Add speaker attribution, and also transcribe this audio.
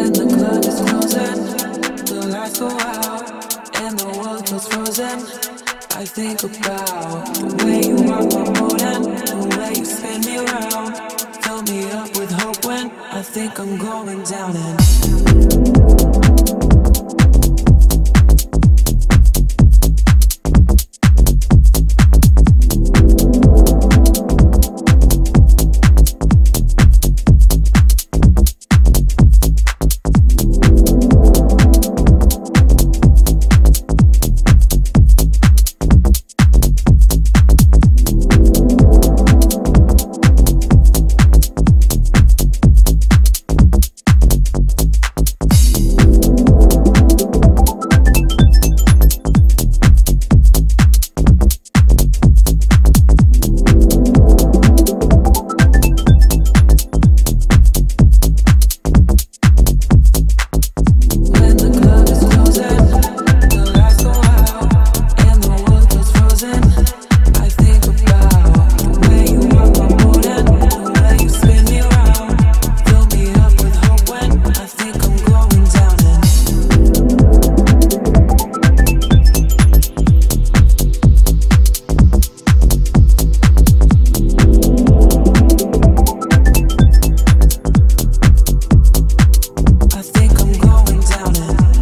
Speaker 1: When the club is closing, the lights go out, and the world feels frozen. I think about the way you rock my boat and the way you spin me around. Fill me up with hope when I think I'm going down and down and